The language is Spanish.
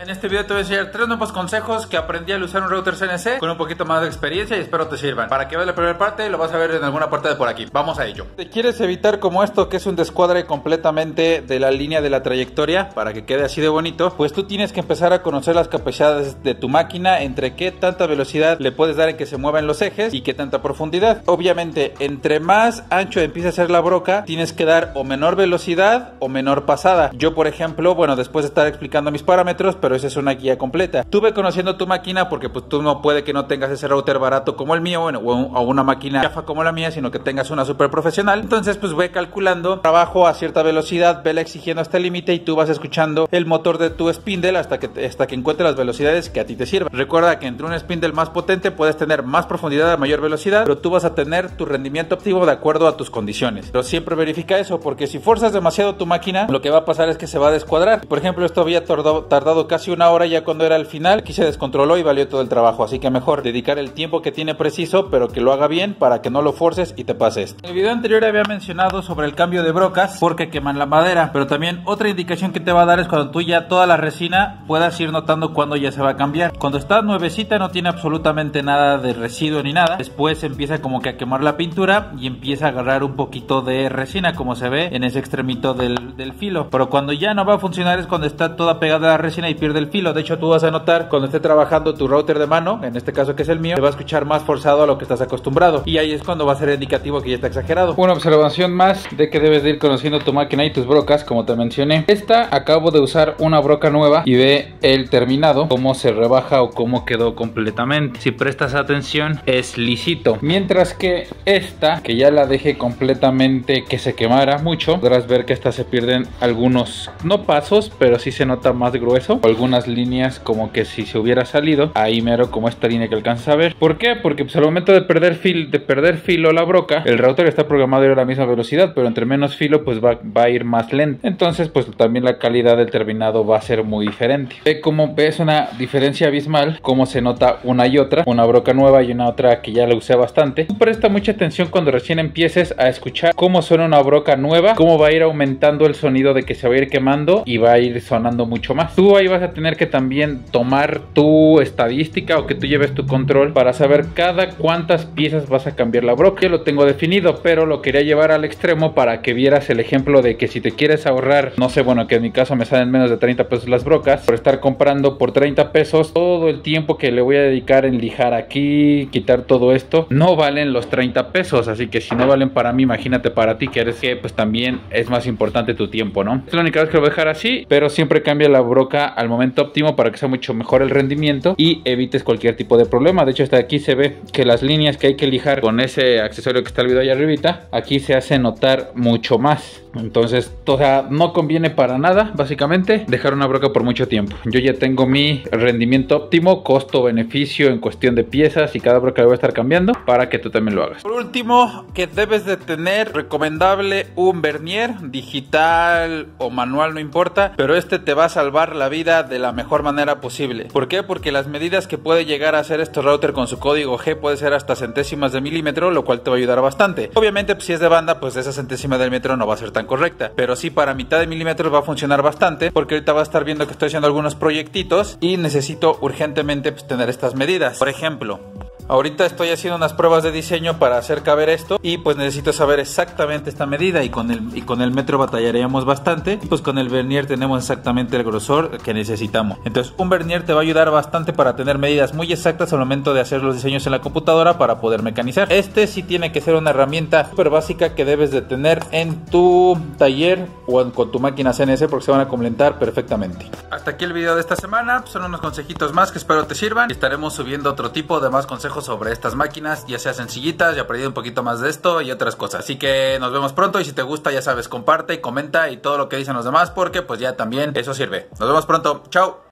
En este video te voy a enseñar tres nuevos consejos que aprendí al usar un router CNC con un poquito más de experiencia y espero te sirvan. Para que veas la primera parte lo vas a ver en alguna parte de por aquí. Vamos a ello. Te quieres evitar como esto que es un descuadre completamente de la línea de la trayectoria para que quede así de bonito, pues tú tienes que empezar a conocer las capacidades de tu máquina, entre qué tanta velocidad le puedes dar en que se muevan los ejes y qué tanta profundidad. Obviamente, entre más ancho empieza a ser la broca, tienes que dar o menor velocidad o menor pasada. Yo, por ejemplo, bueno, después de estar explicando mis parámetros, pero esa es una guía completa. Tuve conociendo tu máquina porque pues tú no puede que no tengas ese router barato como el mío, bueno, o, una máquina chafa como la mía, sino que tengas una super profesional. Entonces pues ve calculando trabajo a cierta velocidad, vela exigiendo este límite y tú vas escuchando el motor de tu spindle hasta que, hasta que encuentre las velocidades que a ti te sirvan. Recuerda que entre un spindle más potente puedes tener más profundidad a mayor velocidad, pero tú vas a tener tu rendimiento óptimo de acuerdo a tus condiciones. Pero siempre verifica eso porque si fuerzas demasiado tu máquina, lo que va a pasar es que se va a descuadrar. Por ejemplo, esto había tardado, tardado casi una hora ya cuando era el final, aquí se descontroló y valió todo el trabajo. Así que mejor dedicar el tiempo que tiene preciso, pero que lo haga bien para que no lo forces y te pases. En el video anterior había mencionado sobre el cambio de brocas porque queman la madera, pero también otra indicación que te va a dar es cuando tú ya toda la resina puedas ir notando cuando ya se va a cambiar. Cuando está nuevecita no tiene absolutamente nada de residuo ni nada. Después empieza como que a quemar la pintura y empieza a agarrar un poquito de resina como se ve en ese extremito del, del filo. Pero cuando ya no va a funcionar es cuando está toda pegada a la resina y pierde el filo de hecho, tú vas a notar cuando esté trabajando tu router de mano, en este caso que es el mío, te va a escuchar más forzado a lo que estás acostumbrado. Y ahí es cuando va a ser indicativo que ya está exagerado. Una observación más de que debes de ir conociendo tu máquina y tus brocas, como te mencioné. Esta acabo de usar una broca nueva y ve el terminado, cómo se rebaja o cómo quedó completamente. Si prestas atención, es lisito. Mientras que esta, que ya la dejé completamente que se quemara mucho, podrás ver que esta se pierden algunos, no pasos, pero sí se nota más grueso. Algunas líneas como que si se hubiera salido, ahí mero como esta línea que alcanzas a ver. ¿Por qué? Porque pues, al momento de perder, fil, de perder filo la broca, el router está programado a ir a la misma velocidad, pero entre menos filo pues va, va, a ir más lento. Entonces pues también la calidad del terminado va a ser muy diferente. Ve como ves una diferencia abismal, como se nota una y otra, una broca nueva y una otra que ya la usé bastante. Presta mucha atención cuando recién empieces a escuchar cómo suena una broca nueva, cómo va a ir aumentando el sonido de que se va a ir quemando y va a ir sonando mucho más. Tú ahí vas a tener que también tomar tu estadística o que tú lleves tu control para saber cada cuántas piezas vas a cambiar la broca. Yo lo tengo definido, pero lo quería llevar al extremo para que vieras el ejemplo de que si te quieres ahorrar, no sé, bueno, que en mi caso me salen menos de 30 pesos las brocas, por estar comprando por 30 pesos todo el tiempo que le voy a dedicar en lijar aquí, quitar todo esto, no valen los 30 pesos, así que si no valen para mí, imagínate para ti que eres que pues también es más importante tu tiempo, ¿no? Es la única vez que lo voy a dejar así, pero siempre cambia la broca al momento óptimo para que sea mucho mejor el rendimiento y evites cualquier tipo de problema. De hecho, hasta aquí se ve que las líneas que hay que lijar con ese accesorio que está el video ahí arribita, aquí se hace notar mucho más. Entonces, o sea, no conviene para nada, básicamente, dejar una broca por mucho tiempo. Yo ya tengo mi rendimiento óptimo, costo-beneficio en cuestión de piezas y cada broca la voy a estar cambiando para que tú también lo hagas. Por último, que debes de tener recomendable un vernier digital o manual, no importa, pero este te va a salvar la vida de la mejor manera posible. ¿Por qué? Porque las medidas que puede llegar a hacer este router con su código G puede ser hasta centésimas de milímetro, lo cual te va a ayudar bastante. Obviamente, pues, si es de banda, pues esa centésima de milímetro no va a ser tan correcta. Pero sí, para mitad de milímetros va a funcionar bastante porque ahorita va a estar viendo que estoy haciendo algunos proyectitos y necesito urgentemente pues, tener estas medidas. Por ejemplo, Ahorita estoy haciendo unas pruebas de diseño para hacer caber esto y pues necesito saber exactamente esta medida y con el, y con el metro batallaríamos bastante. Pues con el vernier tenemos exactamente el grosor que necesitamos. Entonces un vernier te va a ayudar bastante para tener medidas muy exactas al momento de hacer los diseños en la computadora para poder mecanizar. Este sí tiene que ser una herramienta súper básica que debes de tener en tu taller o con tu máquina CNC porque se van a complementar perfectamente. Hasta aquí el video de esta semana. Son unos consejitos más que espero te sirvan. Estaremos subiendo otro tipo de más consejos sobre estas máquinas, ya sea sencillitas, ya aprendí un poquito más de esto y otras cosas. Así que nos vemos pronto y si te gusta ya sabes, comparte y comenta y todo lo que dicen los demás porque pues ya también eso sirve. Nos vemos pronto, chao.